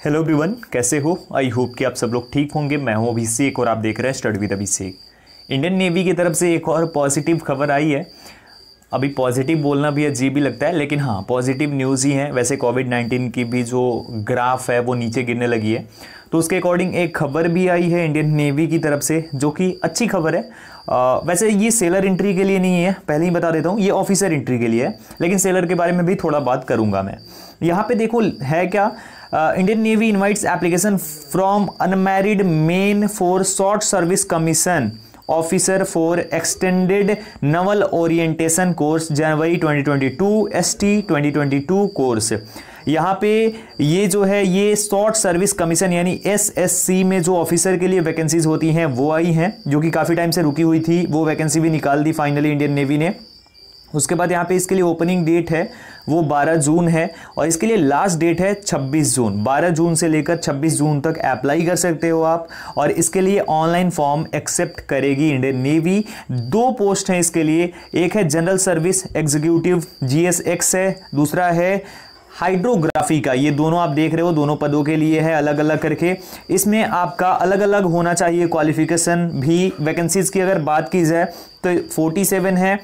Hello everyone कैसे हो? I hope कि आप सब लोग ठीक होंगे। मैं हूँ अभिषेक और आप देख रहे हैं study with Abhishek Indian navy की तरफ़ से एक और पॉजिटिव खबर आई है। अभी पॉजिटिव बोलना भी अजीब ही लगता है लेकिन हाँ पॉजिटिव न्यूज़ ही है। वैसे कोविड नाइन्टीन की भी जो ग्राफ है वो नीचे गिरने लगी है। तो उसके अकॉर्डिंग एक खबर भी आई है इंडियन नेवी की तरफ़ से जो कि अच्छी खबर है। आ, वैसे ये सेलर इंट्री के लिए नहीं है। पहले ही बता देता हूँ ये ऑफिसर इंट्री के लिए है। लेकिन सेलर के बारे में भी थोड़ा बात करूँगा मैं। यहाँ पे देखो है क्या? Indian navy invites application from unmarried men for short service commission officer for extended naval orientation course January 2022 ST 2022 course यहाँ पे ये जो है, ये शॉर्ट सर्विस कमीशन यानी एसएससी में जो ऑफिसर के लिए वैकेंसीज होती हैं, वो आई हैं, जो कि काफ़ी टाइम से रुकी हुई थी, वो वैकेंसी भी निकाल दी फाइनली इंडियन नेवी ने। उसके बाद यहाँ पे इसके लिए ओपनिंग डेट है, वो 12 जून है, और इसके लिए लास्ट डेट है 26 जून। 12 जून से लेकर 26 जून तक अप्लाई कर सकते हो आप, और इसके लिए ऑनलाइन फॉर्म एक्सेप्ट करेगी इंडियन नेवी दो पोस्ट हैं इसके लिए, एक है जनरल सर्विस एग्जीक्यूटिव जीएसएक्स है, दूसरा है हाइड्रोग्राफी का। ये दोनों आप देख रहे हो, दोनों पदों के लिए है अलग अलग करके। इसमें आपका अलग अलग होना चाहिए क्वालिफिकेशन भी। वैकेंसीज की अगर बात की जाए तो 47 है।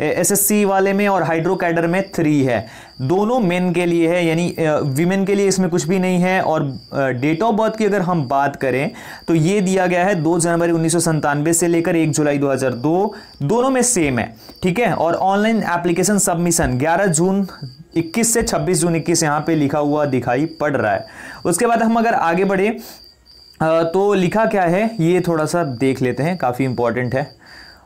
एसएससी वाले में और हाइड्रो कैडर में थ्री है। दोनों मेन के लिए है, यानी वीमेन के लिए इसमें कुछ भी नहीं है। और डेट ऑफ़ बर्थ की अगर हम बात करें तो ये दिया गया है दो जनवरी उन्नीस से लेकर एक जुलाई 2002 दोनों में सेम है, ठीक है? और ऑनलाइन एप्लीकेशन सबमिशन 11 जून 21 से 26 जून 21 यहाँ पे लिखा हुआ दिखाई पड़ रहा है। उसके बाद हम अगर आगे बढ़े तो लिखा क्या है? ये थोड़ा सा देख लेते हैं, काफ़ी इंपॉर्टेंट है।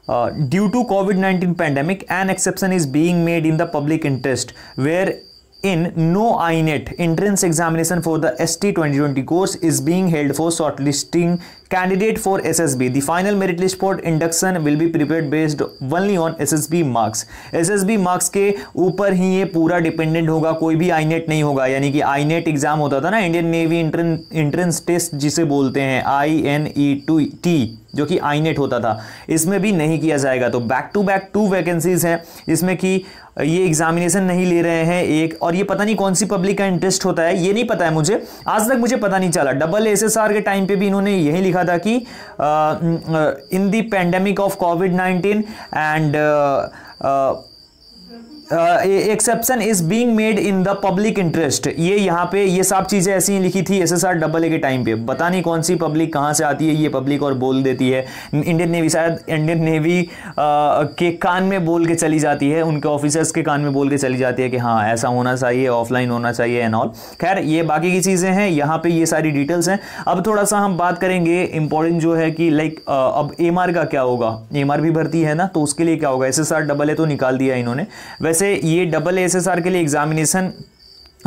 Uh, due to COVID-19 pandemic, an exception is being made in the public interest where in no INET entrance examination for the ST 2020 course is being held for shortlisting candidate for SSB. The final merit list for induction will be prepared based only on SSB marks. SSB marks के ऊपर ही ये पूरा dependent होगा, कोई भी आईनेट नहीं होगा। यानी कि आईनेट एग्ज़ाम होता था ना इंडियन नेवी इंट्रेंस टेस्ट जिसे बोलते हैं I N E two T जो कि आईनेट होता था। इसमें भी नहीं किया जाएगा। तो back to back two vacancies हैं। जिसमें कि ये एग्जामिनेशन नहीं ले रहे हैं एक। और ये पता नहीं कौन सी पब्लिक का इंटरेस्ट होता है, ये नहीं पता है मुझे। आज तक मुझे पता नहीं चला। डबल एसएसआर के टाइम पे भी इन्होंने यही लिखा था कि in the pandemic of covid nineteen and exception is being made in the public interest ये यहाँ पे, ये सब चीज़ें ऐसी ही लिखी थी एसएसआर डबल ए के टाइम पे। पता नहीं कौन सी पब्लिक कहाँ से आती है, ये पब्लिक और बोल देती है। इंडियन नेवी शायद इंडियन नेवी के कान में बोल के चली जाती है, उनके ऑफिसर्स के कान में बोल के चली जाती है कि हाँ ऐसा होना चाहिए ऑफलाइन होना चाहिए एंड ऑल खैर, ये बाकी की चीज़ें हैं, यहाँ पे ये सारी डिटेल्स हैं। अब थोड़ा सा हम बात करेंगे इंपॉर्टेंट जो है कि लाइक अब एमआर का क्या होगा? एमआर भी भर्ती है ना तो उसके लिए क्या होगा? एसएसआर डबल ए तो निकाल दिया इन्होंने। वैसे ये डबल एसएसआर के लिए एग्जामिनेशन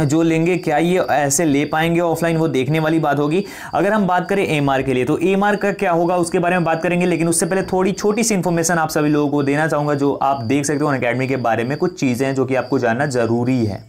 जो लेंगे, क्या ये ऐसे ले पाएँगे ऑफलाइन वो देखने वाली बात होगी। अगर हम बात करें एमआर के लिए तो एमआर का क्या होगा, उसके बारे में बात करेंगे, लेकिन उससे पहले थोड़ी छोटी सी इन्फॉर्मेशन आप सभी लोगों को देना चाहूँगा, जो आप देख सकते हो अकेडमी के बारे में कुछ चीज़ें जो कि आपको जानना ज़रूरी है।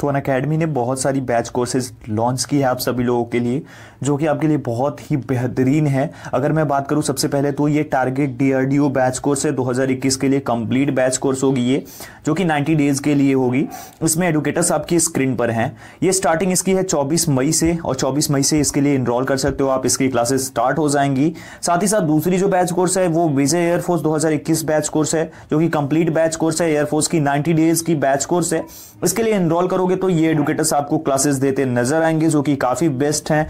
तो अन अकेडमी ने बहुत सारी बैच कोर्सेज लॉन्च की है आप सभी लोगों के लिए, जो कि आपके लिए बहुत ही बेहतरीन है। अगर मैं बात करूँ सबसे पहले तो ये टारगेट डीआरडीओ बैच कोर्स है 2021 के लिए कंप्लीट बैच कोर्स होगी ये, जो कि 90 डेज़ के लिए होगी। इसमें एडुकेटर्स आपकी स्क्रीन पर हैं। ये स्टार्टिंग इसकी है चौबीस मई से, और चौबीस मई से इसके लिए इनरोल कर सकते हो आप, इसकी क्लासेस स्टार्ट हो जाएँगी। साथ ही साथ दूसरी जो बैच कोर्स है, वो विजय एयरफोर्स दो हज़ार इक्कीस बैच कोर्स है, जो कि कंप्लीट बैच कोर्स है एयरफोर्स की नाइन्टी डेज़ की बैच कोर्स है। इसके लिए इनरोल करोगे करोगे तो ये एडुकेटर्स आपको क्लासेस देते नज़र आएँगे, जो कि काफ़ी बेस्ट हैं।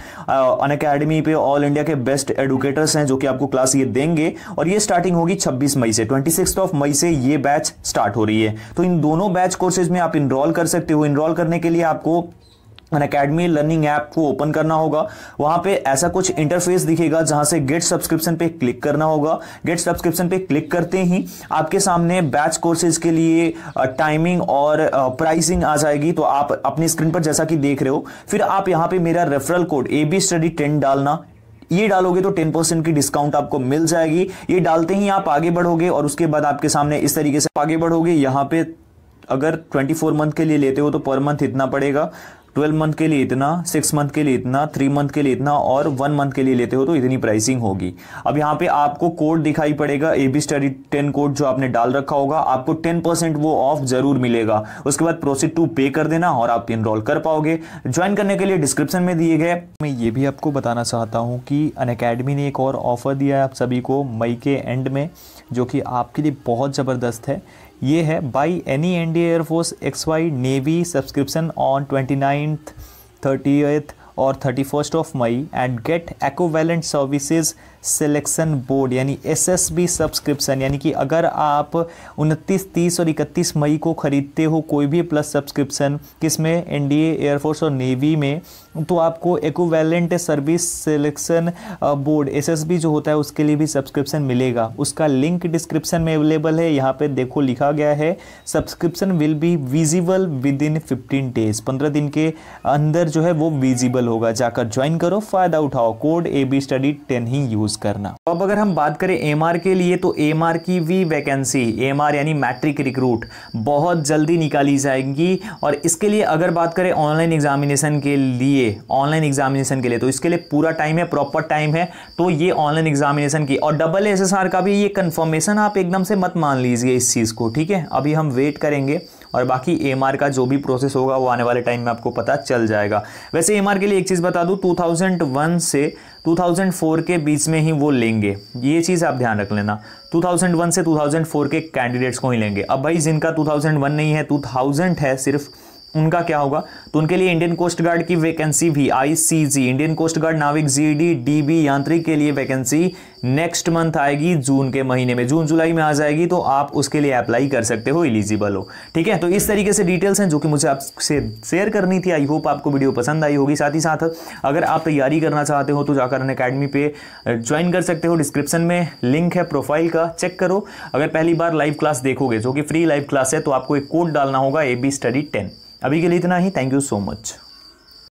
अन अकेडमी पे ऑल इंडिया के बेस्ट एडुकेटर्स हैं, जो कि आपको क्लास ये देंगे। और ये स्टार्टिंग होगी 26 मई से 26 ऑफ़ मई से ये बैच स्टार्ट हो रही है। तो इन दोनों बैच कोर्सेज में आप इनरोल कर सकते हो। इनरोल करने के लिए आपको अकेडमी लर्निंग ऐप को ओपन करना होगा। वहाँ पे ऐसा कुछ इंटरफेस दिखेगा जहाँ से गेट सब्सक्रिप्शन पे क्लिक करना होगा। गेट सब्सक्रिप्शन पे क्लिक करते ही आपके सामने बैच कोर्सेज के लिए टाइमिंग और प्राइसिंग आ जाएगी। तो आप अपनी स्क्रीन पर जैसा कि देख रहे हो, फिर आप यहाँ पे मेरा referral code A B study ten डालना। ये डालोगे तो टेन परसेंट की डिस्काउंट आपको मिल जाएगी। ये डालते ही आप आगे बढ़ोगे और उसके बाद आपके सामने इस तरीके से आगे बढ़ोगे। यहाँ पे अगर 24 मंथ के लिए लेते हो तो पर मंथ इतना पड़ेगा। ट्वेल्व मंथ के लिए इतना, सिक्स मंथ के लिए इतना, थ्री मंथ के लिए इतना और वन मंथ के लिए लेते हो तो इतनी प्राइसिंग होगी। अब यहाँ पे आपको कोड दिखाई पड़ेगा, A B study ten code जो आपने डाल रखा होगा, आपको टेन परसेंट वो ऑफ़ ज़रूर मिलेगा। उसके बाद प्रोसीड टू पे कर देना और आप इनरोल कर पाओगे। ज्वाइन करने के लिए डिस्क्रिप्शन में दिए गए। मैं ये भी आपको बताना चाहता हूँ कि अन ने एक और ऑफ़र दिया है आप सभी को, मई के एंड में, जो कि आपके लिए बहुत ज़बरदस्त है। ये है buy any N D air force x y navy subscription on twenty ninth thirty और thirty first of May and get equivalent services selection board यानी एसएसबी सब्सक्रिप्शन यानी कि अगर आप 29, 30 और 31 मई को ख़रीदते हो कोई भी प्लस सब्सक्रिप्शन किसमें? एनडीए एयरफोर्स और नेवी में तो आपको equivalent service selection board SSB जो होता है उसके लिए भी सब्सक्रिप्शन मिलेगा। उसका लिंक डिस्क्रिप्शन में अवेलेबल है यहाँ पे देखो लिखा गया है subscription will be visible within fifteen days पंद्रह दिन के अंदर जो है वो विजिबल होगा। जाकर ज्वाइन करो, फ़ायदा उठाओ। Code A B study ten he use करना। अब अगर हम बात करें एमआर के लिए तो एमआर की भी वैकेंसी एमआर यानी मैट्रिक रिक्रूट बहुत जल्दी निकाली जाएगी। और इसके लिए अगर बात करें ऑनलाइन एग्जामिनेशन के लिए ऑनलाइन एग्जामिनेशन के लिए तो इसके लिए पूरा टाइम है प्रॉपर टाइम है। तो ये ऑनलाइन एग्जामिनेशन की, और डबल एस का भी ये कन्फर्मेशन आप एकदम से मत मान लीजिए इस चीज़ को, ठीक है? अभी हम वेट करेंगे। और बाकी एम का जो भी प्रोसेस होगा, वो आने वाले टाइम में आपको पता चल जाएगा। वैसे एमआर के लिए एक चीज़ बता दूँ 2001 से 2004 के बीच में ही वो लेंगे। ये चीज़ आप ध्यान रख लेना। 2001 से 2004 के कैंडिडेट्स को ही लेंगे। अब भाई जिनका 2001 नहीं है 2000 है सिर्फ़ उनका क्या होगा? तो उनके लिए इंडियन कोस्ट गार्ड की वैकेंसी भी आईसीजी इंडियन कोस्ट गार्ड नाविक जीडी डीबी यांत्रिक के लिए वैकेंसी नेक्स्ट मंथ आएगी, जून के महीने में। जून, जुलाई में आ जाएगी तो आप उसके लिए अप्लाई कर सकते हो एलिजिबल हो। ठीक है? तो इस तरीके से डिटेल्स हैं जो कि मुझे आपसे शेयर करनी थी। आई होप आपको वीडियो पसंद आई होगी। साथ ही साथ, अगर आप तैयारी करना चाहते हो तो जाकर अन अकेडमी पे ज्वाइन कर सकते हो। डिस्क्रिप्शन में लिंक है प्रोफ़ाइल का। चेक करो। अगर पहली बार लाइव क्लास देखोगे, जो कि फ्री लाइव क्लास है तो आपको एक कोड डालना होगा ए बी स्टडी टेन अभी के लिए इतना ही। Thank you so much